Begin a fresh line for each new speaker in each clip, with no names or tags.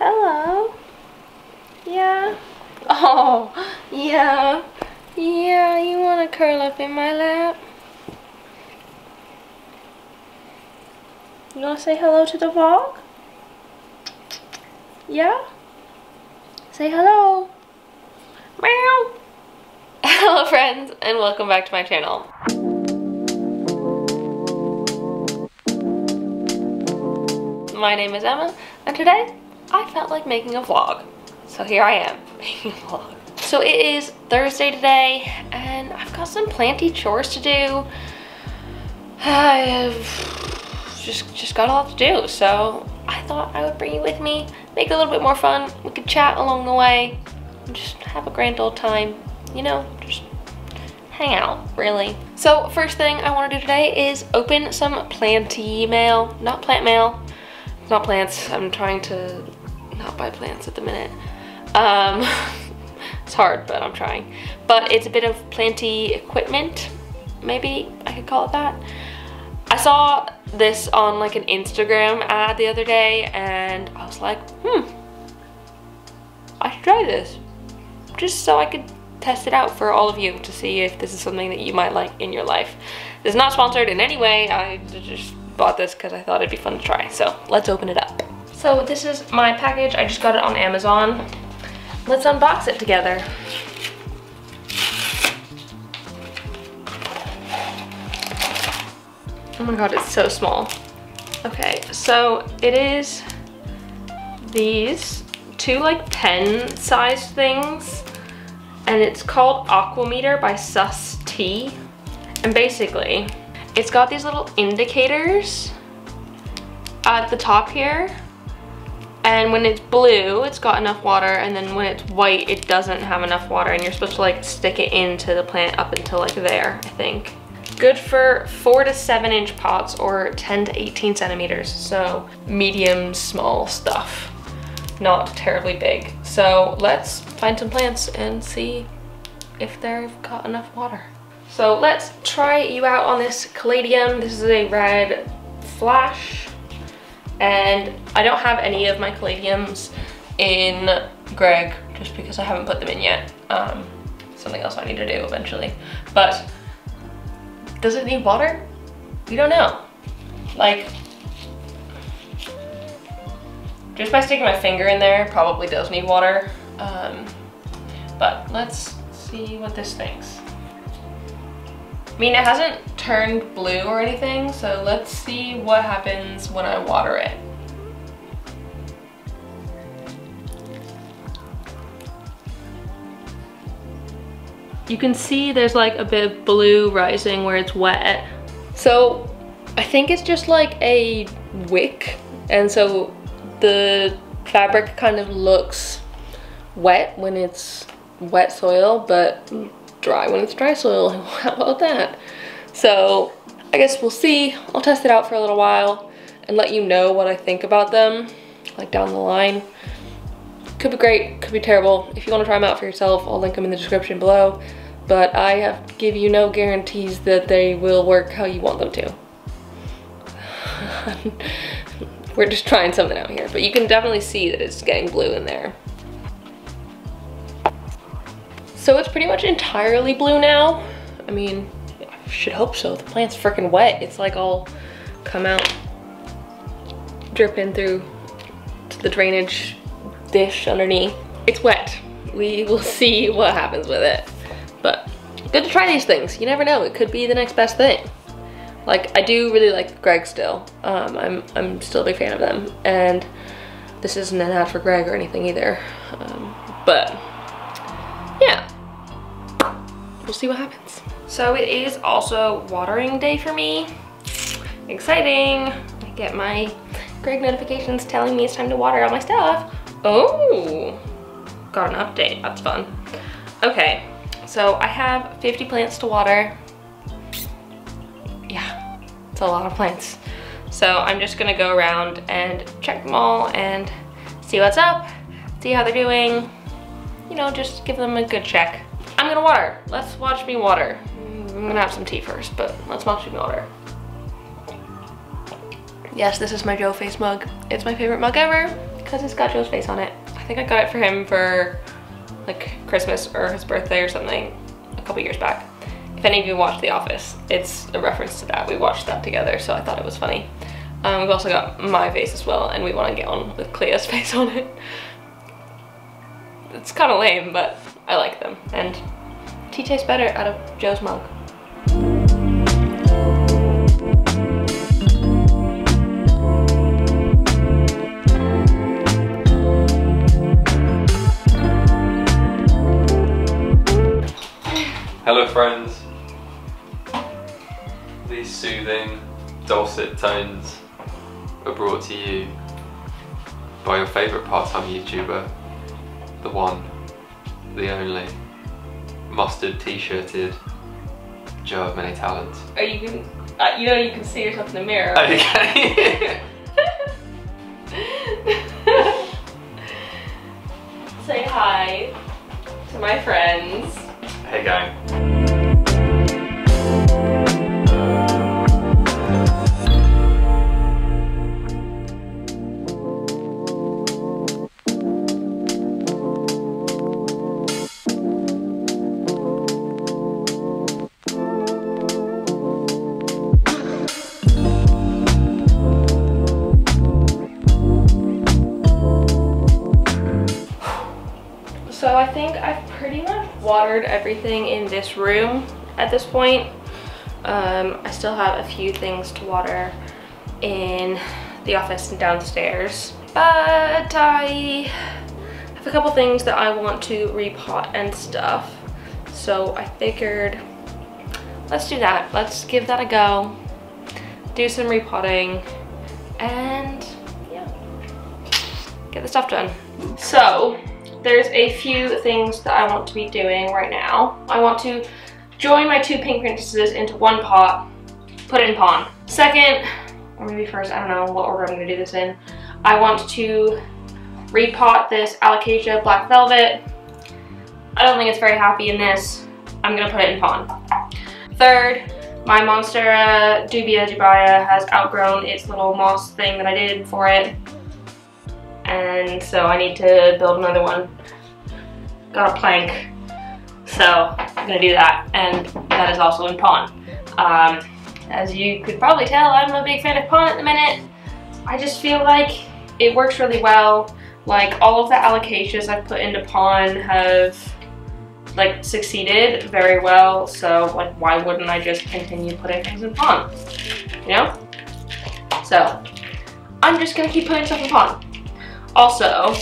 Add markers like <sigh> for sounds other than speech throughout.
Hello. Yeah. Oh, yeah. Yeah, you want to curl up in my lap? You want to say hello to the vlog? Yeah? Say hello. Meow. <laughs> Hello friends and welcome back to my channel. My name is Emma and today I felt like making a vlog. So here I am <laughs> making a vlog. So it is Thursday today and I've got some planty chores to do. I have just, just got a lot to do. So I thought I would bring you with me, make it a little bit more fun. We could chat along the way just have a grand old time. You know, just hang out, really. So first thing I want to do today is open some planty mail, not plant mail, not plants. I'm trying to not buy plants at the minute. Um, <laughs> it's hard, but I'm trying. But it's a bit of planty equipment, maybe I could call it that. I saw this on like an Instagram ad the other day and I was like, hmm, I should try this. Just so I could test it out for all of you to see if this is something that you might like in your life. This is not sponsored in any way. I just bought this because I thought it'd be fun to try. So let's open it up. So this is my package. I just got it on Amazon. Let's unbox it together. Oh my god, it's so small. Okay, so it is these two like pen sized things and it's called Aquameter by Sus T. And basically, it's got these little indicators at the top here. And when it's blue, it's got enough water, and then when it's white, it doesn't have enough water, and you're supposed to like stick it into the plant up until like there, I think. Good for four to seven inch pots or 10 to 18 centimeters. So medium, small stuff, not terribly big. So let's find some plants and see if they've got enough water. So let's try you out on this caladium. This is a red flash and I don't have any of my caladiums in Greg just because I haven't put them in yet. Um, something else I need to do eventually. But does it need water? We don't know. Like, just by sticking my finger in there, probably does need water. Um, but let's see what this thinks. I mean, it hasn't turned blue or anything, so let's see what happens when I water it. You can see there's like a bit of blue rising where it's wet. So I think it's just like a wick. And so the fabric kind of looks wet when it's wet soil, but dry when it's dry soil. <laughs> How about that? So I guess we'll see. I'll test it out for a little while and let you know what I think about them, like down the line. Could be great, could be terrible. If you want to try them out for yourself, I'll link them in the description below. But I have give you no guarantees that they will work how you want them to. <laughs> We're just trying something out here, but you can definitely see that it's getting blue in there. So it's pretty much entirely blue now. I mean, I should hope so. The plant's freaking wet. It's like all come out, dripping through to the drainage dish underneath. It's wet. We will <laughs> see what happens with it. But good to try these things. You never know, it could be the next best thing. Like, I do really like Greg still. Um, I'm, I'm still a big fan of them. And this isn't an ad for Greg or anything either. Um, but, yeah. We'll see what happens. So it is also watering day for me. Exciting. I get my Greg notifications telling me it's time to water all my stuff. Oh, got an update, that's fun. Okay, so I have 50 plants to water. Yeah, it's a lot of plants. So I'm just gonna go around and check them all and see what's up, see how they're doing, you know, just give them a good check. I'm gonna water. Let's watch me water. I'm gonna have some tea first, but let's watch me water. Yes, this is my Joe Face mug. It's my favorite mug ever because it's got Joe's face on it. I think I got it for him for like Christmas or his birthday or something a couple years back. If any of you watched The Office, it's a reference to that. We watched that together, so I thought it was funny. Um, we've also got my face as well, and we want to get one with Cleo's <laughs> face on it. It's kind of lame, but I like them. And tea tastes better out of Joe's mug.
Hello friends. These soothing, dulcet tones are brought to you by your favourite part-time YouTuber, the one, the only, mustard t-shirted Joe of many talents.
Are you can, uh, you know you can see yourself in the mirror. <laughs>
Okay. <laughs>
Say hi to my friends.
hey gang.
Everything in this room at this point. Um, I still have a few things to water in the office and downstairs. But I have a couple things that I want to repot and stuff. So I figured, let's do that. Let's give that a go. Do some repotting and yeah, get the stuff done. So there's a few things that I want to be doing right now. I want to join my two pink princesses into one pot, put in Pon. Second, or maybe first, I don't know what order I'm gonna do this in. I want to repot this Alocasia Black Velvet. I don't think it's very happy in this. I'm gonna put it in Pon. Third, my Monstera uh, Dubia Dubia has outgrown its little moss thing that I did for it and so I need to build another one. Got a plank, so I'm gonna do that, and that is also in Pon. Um, as you could probably tell, I'm a big fan of Pon at the minute. I just feel like it works really well. Like all of the alocasias I've put into Pon have like succeeded very well, so like why wouldn't I just continue putting things in Pon? You know? So I'm just gonna keep putting stuff in Pon. Also,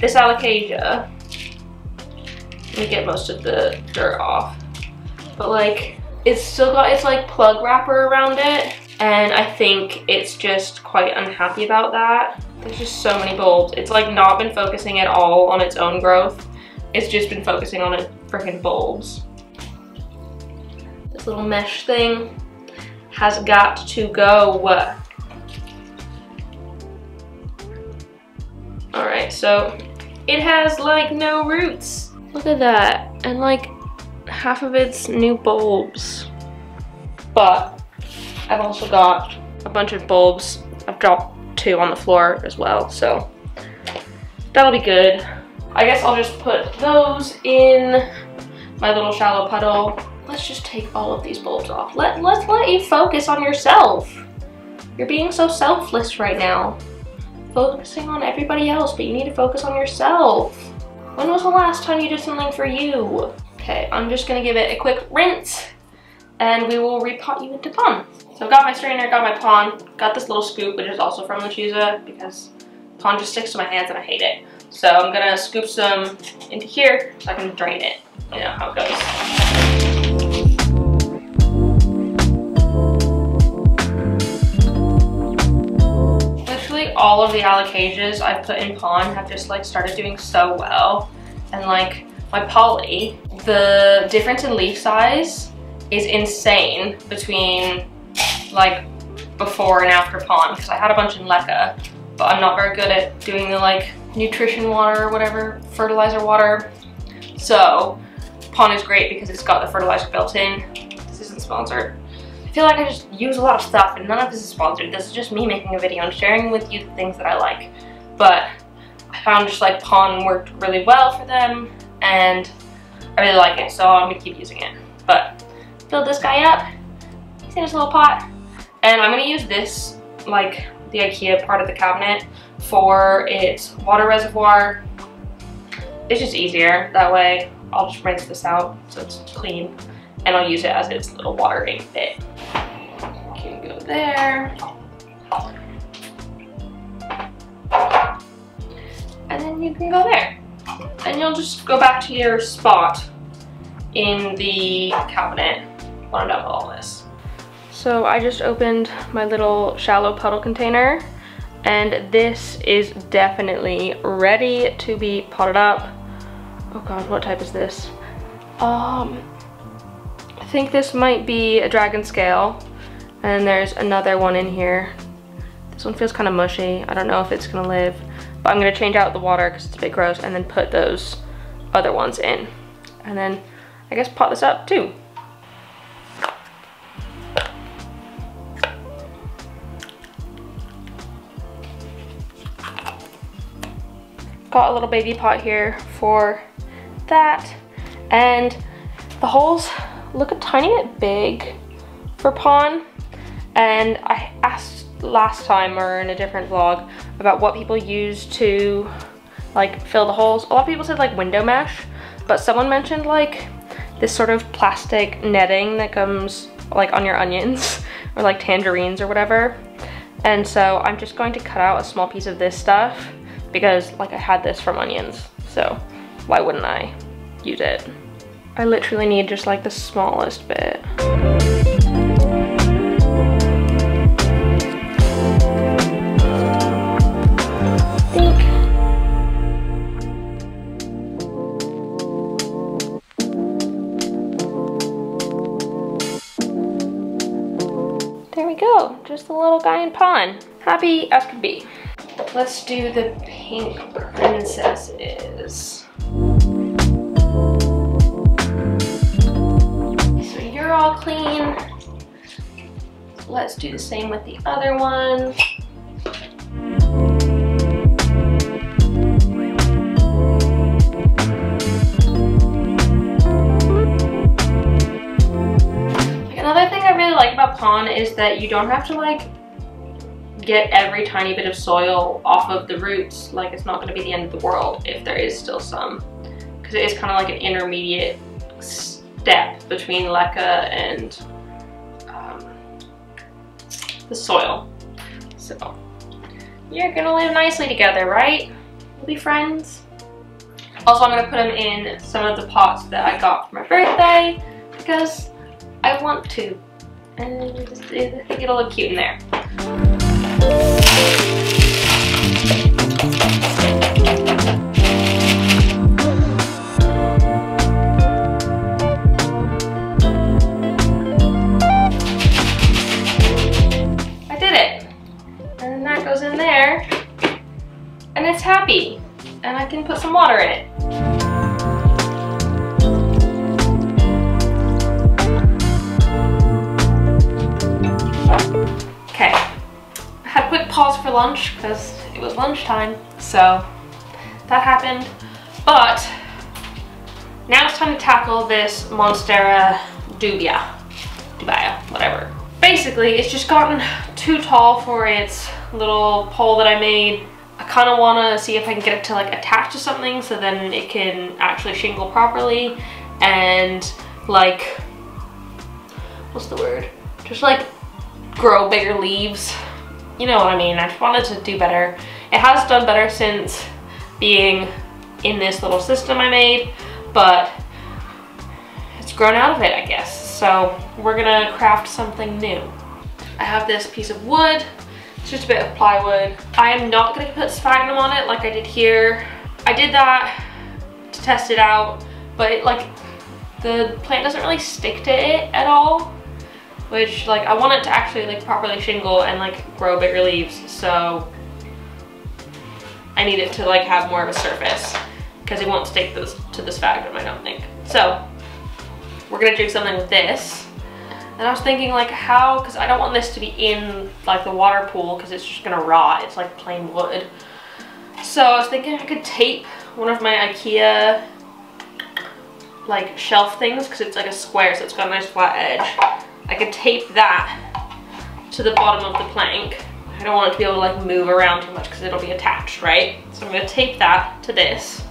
this alocasia, let me get most of the dirt off, but like, it's still got its like plug wrapper around it, and I think it's just quite unhappy about that. There's just so many bulbs. It's like not been focusing at all on its own growth. It's just been focusing on its freaking bulbs. This little mesh thing has got to go. So it has like no roots. Look at that. And like half of it's new bulbs. But I've also got a bunch of bulbs. I've dropped two on the floor as well, so that'll be good. I guess I'll just put those in my little shallow puddle. Let's just take all of these bulbs off. Let, let's let you focus on yourself. You're being so selfless right now focusing on everybody else, but you need to focus on yourself. When was the last time you did something for you? Okay, I'm just gonna give it a quick rinse and we will repot you into Pon. So I've got my strainer, got my Pon, got this little scoop, which is also from Lechuza because Pon just sticks to my hands and I hate it. So I'm gonna scoop some into here so I can drain it. You know how it goes. All of the alocasias I've put in Pon have just like started doing so well. And like my Polly, the difference in leaf size is insane between like before and after Pon because I had a bunch in leca, but I'm not very good at doing the like nutrition water or whatever, fertilizer water. So Pon is great because it's got the fertilizer built in. This isn't sponsored. I feel like I just use a lot of stuff and none of this is sponsored. This is just me making a video and sharing with you the things that I like. but I found just like Pon worked really well for them and I really like it, so I'm gonna keep using it. But fill this guy up, he's in his little pot, and I'm gonna use this, like the Ikea part of the cabinet for its water reservoir. It's just easier, that way I'll just rinse this out so it's clean and I'll use it as its little watering bit. You can go there. And then you can go there. And you'll just go back to your spot in the cabinet when I'm done with all this. So I just opened my little shallow puddle container and this is definitely ready to be potted up. Oh god, what type is this? Um, think this might be a dragon scale and there's another one in here. This one feels kind of mushy. I don't know if it's gonna live, but I'm gonna change out the water because it's a bit gross and then put those other ones in. And then I guess pot this up too. Got a little baby pot here for that. And the holes look a tiny bit big for Pon. And I asked last time or in a different vlog about what people use to like fill the holes. A lot of people said like window mesh, but someone mentioned like this sort of plastic netting that comes like on your onions <laughs> or like tangerines or whatever. And so I'm just going to cut out a small piece of this stuff because like I had this from onions. So why wouldn't I use it? I literally need just like the smallest bit. There we go, just a little guy in Pon. Happy as could be. Let's do the pink princesses. You're all clean. Let's do the same with the other one. Another thing I really like about Pon is that you don't have to like get every tiny bit of soil off of the roots. Like it's not gonna be the end of the world if there is still some. Because it is kind of like an intermediate step between leca and um, the soil. So you're gonna live nicely together, right? We'll be friends. Also, I'm gonna put them in some of the pots that I got for my birthday because I want to. And I think it'll look cute in there. Monstera dubia, dubia, whatever. Basically, it's just gotten too tall for its little pole that I made. I kind of want to see if I can get it to like attach to something so then it can actually shingle properly and like, what's the word? Just like grow bigger leaves. You know what I mean, I just wanted to do better. It has done better since being in this little system I made, but grown out of it, I guess. So we're gonna craft something new. I have this piece of wood. It's just a bit of plywood. I am not gonna put sphagnum on it like I did here. I did that to test it out, but it, like the plant doesn't really stick to it at all which like I want it to actually like properly shingle and like grow bigger leaves so I need it to like have more of a surface because it won't stick those to the sphagnum I don't think so we're gonna do something with this and I was thinking like how because I don't want this to be in like the water pool because it's just gonna rot it's like plain wood So I was thinking I could tape one of my Ikea like shelf things because it's like a square so it's got a nice flat edge. I could tape that to the bottom of the plank. I don't want it to be able to like move around too much because it'll be attached, right? So I'm gonna tape that to this.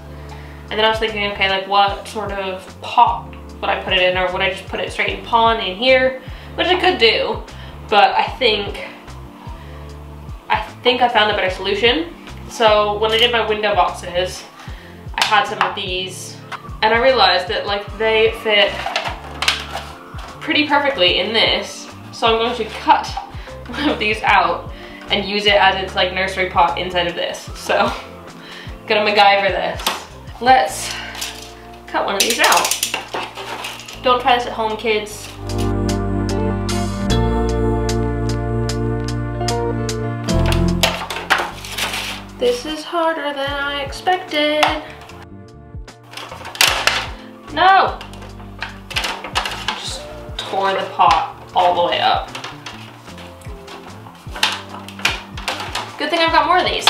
And then I was thinking, okay, like what sort of pot would I put it in or would I just put it straight in Pon in here? Which I could do, but I think, I think I found a better solution. So when I did my window boxes, I had some of these and I realized that like they fit pretty perfectly in this. So I'm going to cut <laughs> one of these out and use it as its like nursery pot inside of this. So <laughs> gonna MacGyver this. Let's cut one of these out. Don't try this at home, kids. This is harder than I expected. No! Just tore the pot all the way up. Good thing I've got more of these.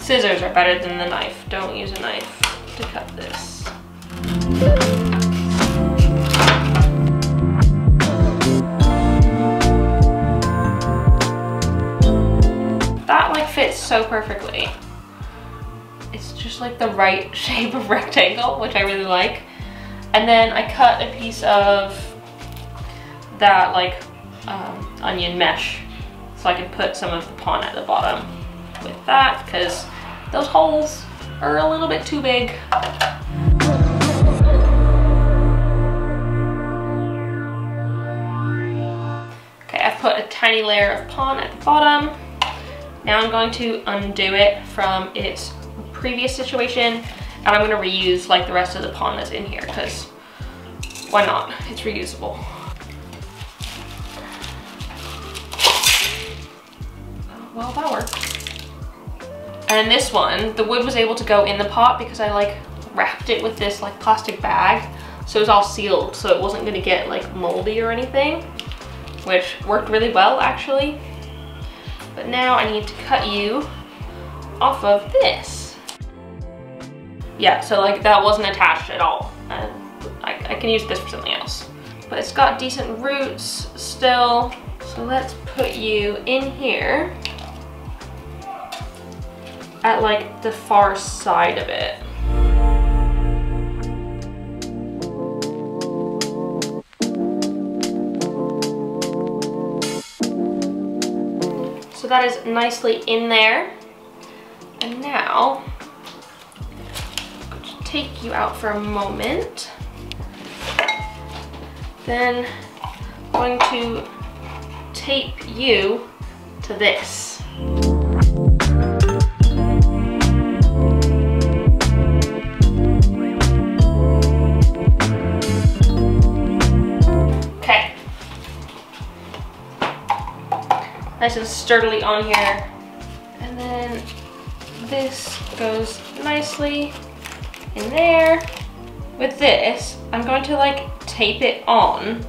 Scissors are better than the knife. Don't use a knife to cut this. That like fits so perfectly. It's just like the right <laughs> shape of rectangle, which I really like. And then I cut a piece of that like um, onion mesh so I can put some of the Pon at the bottom with that because those holes are a little bit too big. Put a tiny layer of Pon at the bottom. Now I'm going to undo it from its previous situation and I'm gonna reuse like the rest of the Pon that's in here because why not? It's reusable. Well, that worked. And this one, the wood was able to go in the pot because I like wrapped it with this like plastic bag. So it was all sealed, so it wasn't gonna get like moldy or anything, which worked really well actually. But now I need to cut you off of this. Yeah, so like that wasn't attached at all. And I, I can use this for something else. But it's got decent roots still. So let's put you in here at like the far side of it. That is nicely in there. And now, take you out for a moment. Then I'm going to tape you to this. Nice and sturdily on here. And then this goes nicely in there. With this, I'm going to like tape it on.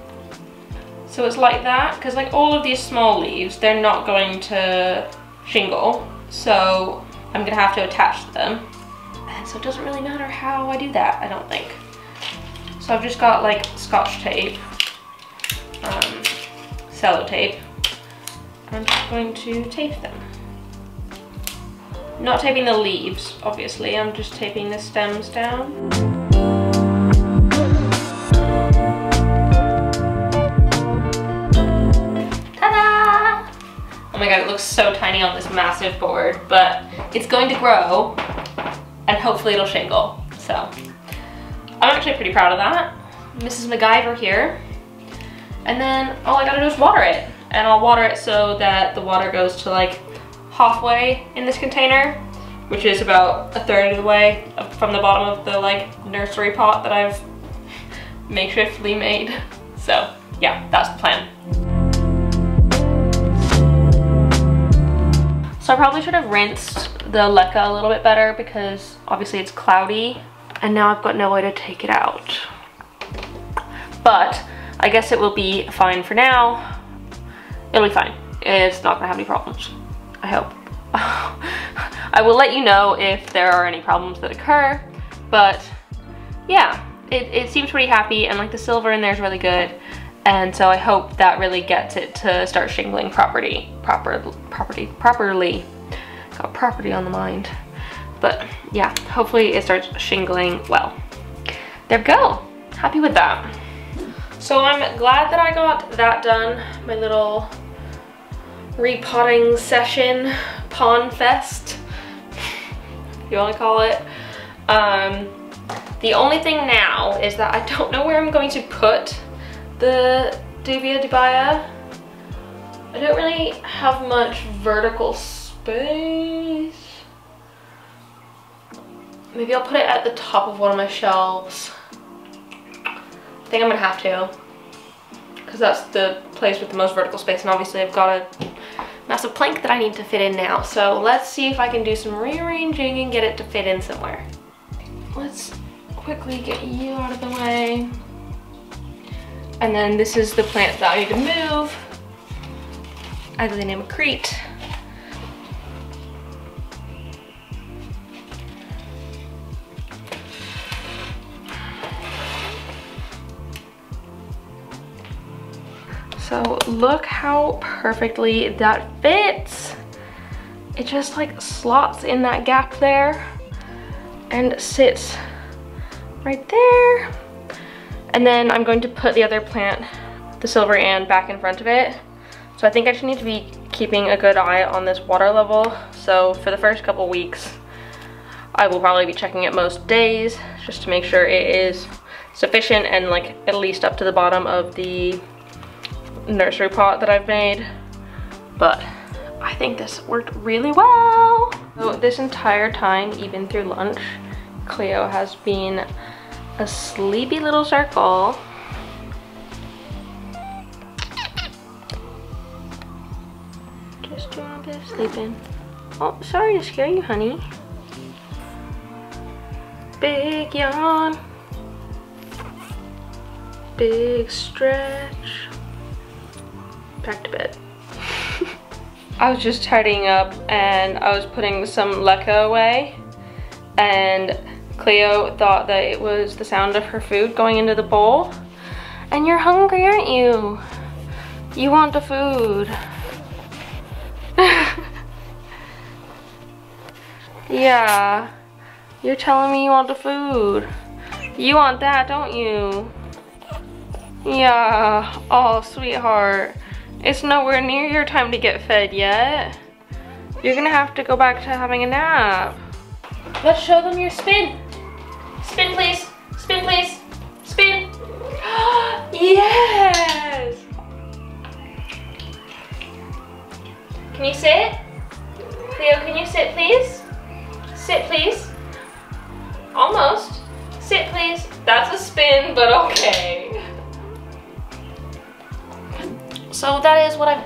So it's like that, because like all of these small leaves, they're not going to shingle. So I'm gonna have to attach them. And so it doesn't really matter how I do that, I don't think. So I've just got like scotch tape, um, sellotape. I'm just going to tape them. Not taping the leaves, obviously, I'm just taping the stems down. Ta-da! Oh my god, it looks so tiny on this massive board, but it's going to grow and hopefully it'll shingle. So I'm actually pretty proud of that. Mrs. MacGyver here. And then all I gotta do is water it. And I'll water it so that the water goes to like halfway in this container, which is about a third of the way from the bottom of the like nursery pot that I've <laughs> makeshiftly made. <laughs> So yeah, that's the plan. So I probably should have rinsed the leca a little bit better because obviously it's cloudy and now I've got no way to take it out. But I guess it will be fine for now. It'll be fine. It's not gonna have any problems. I hope. <laughs> I will let you know if there are any problems that occur, but yeah, it, it seems pretty happy and like the silver in there is really good. And so I hope that really gets it to start shingling property, proper, property, properly. Got property on the mind. But yeah, hopefully it starts shingling well. There we go. Happy with that. So I'm glad that I got that done. My little repotting session, Pon fest, you want to call it. Um, the only thing now is that I don't know where I'm going to put the dubia. I don't really have much vertical space. Maybe I'll put it at the top of one of my shelves. I think I'm gonna have to because that's the place with the most vertical space and obviously I've got a massive plank that I need to fit in now. So let's see if I can do some rearranging and get it to fit in somewhere. Let's quickly get you out of the way. And then this is the plant that I need to move. I the name of Crete. So look how perfectly that fits. It just like slots in that gap there and sits right there. And then I'm going to put the other plant, the silver Ann, back in front of it. So I think I should need to be keeping a good eye on this water level. So for the first couple weeks, I will probably be checking it most days just to make sure it is sufficient and like at least up to the bottom of the nursery pot that I've made, but I think this worked really well. So this entire time, even through lunch, Cleo has been a sleepy little circle. Just doing a bit of sleeping. Oh, sorry to scare you, honey. Big yawn. Big stretch back to bed. I was just tidying up and I was putting some leca away and Cleo thought that it was the sound of her food going into the bowl. And you're hungry, aren't you? You want the food. <laughs> yeah, you're telling me you want the food. You want that, don't you? Yeah, oh, sweetheart. It's nowhere near your time to get fed yet. You're gonna have to go back to having a nap. Let's show them your spin. Spin, please. Spin, please.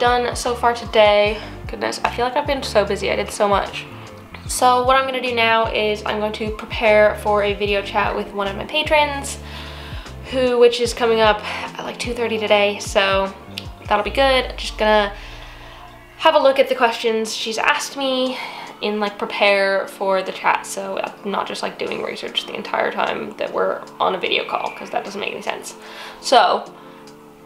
Done so far today. Goodness, I feel like I've been so busy. I did so much. So what I'm gonna do now is I'm going to prepare for a video chat with one of my patrons, who, which is coming up at like 2.30 today. So that'll be good. Just gonna have a look at the questions she's asked me in like prepare for the chat. So I'm not just like doing research the entire time that we're on a video call because that doesn't make any sense. So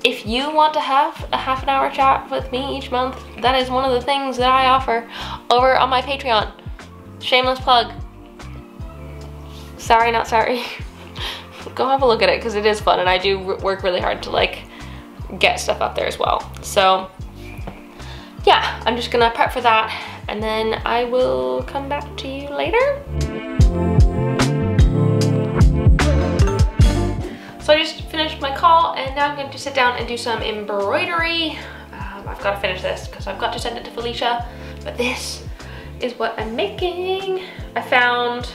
if you want to have a half an hour chat with me each month, that is one of the things that I offer over on my Patreon. Shameless plug. Sorry, not sorry. <laughs> Go have a look at it because it is fun and I do work really hard to like get stuff up there as well. So yeah, I'm just gonna prep for that and then I will come back to you later. So I just finished my call and now I'm going to sit down and do some embroidery. Um, I've got to finish this because I've got to send it to Felicia. But this is what I'm making. I found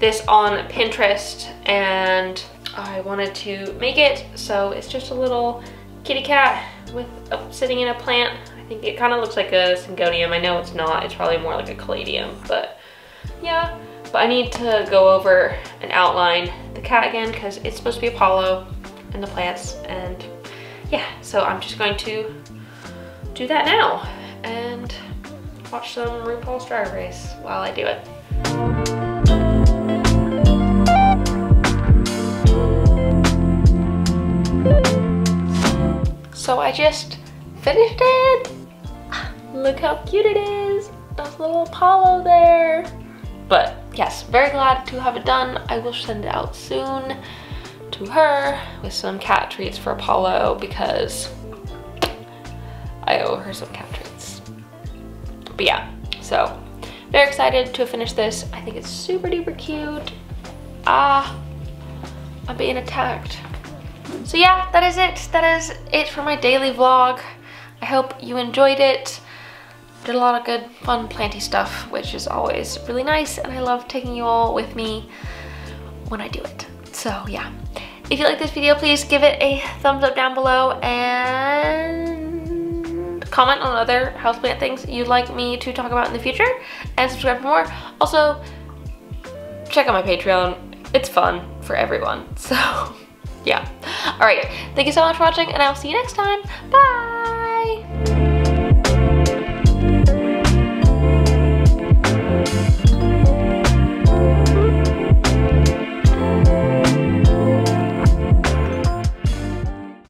this on Pinterest and I wanted to make it. So it's just a little kitty cat with sitting in a plant. I think it kind of looks like a syngonium. I know it's not. It's probably more like a caladium, but yeah. But I need to go over and outline the cat again because it's supposed to be Apollo and the plants and yeah, so I'm just going to do that now. And watch some RuPaul's Drag Race while I do it. So I just finished it. Look how cute it is. There's little Apollo there. But yes, very glad to have it done. I will send it out soon to her with some cat treats for Apollo because I owe her some cat treats. But yeah, so very excited to finish this. I think it's super duper cute. Ah, I'm being attacked. So yeah, that is it. That is it for my daily vlog. I hope you enjoyed it. Did a lot of good, fun, planty stuff, which is always really nice, and I love taking you all with me when I do it. So yeah, if you like this video, please give it a thumbs up down below and comment on other houseplant things you'd like me to talk about in the future, and subscribe for more. Also, check out my Patreon. It's fun for everyone, <laughs> so yeah. All right, thank you so much for watching, and I'll see you next time. Bye!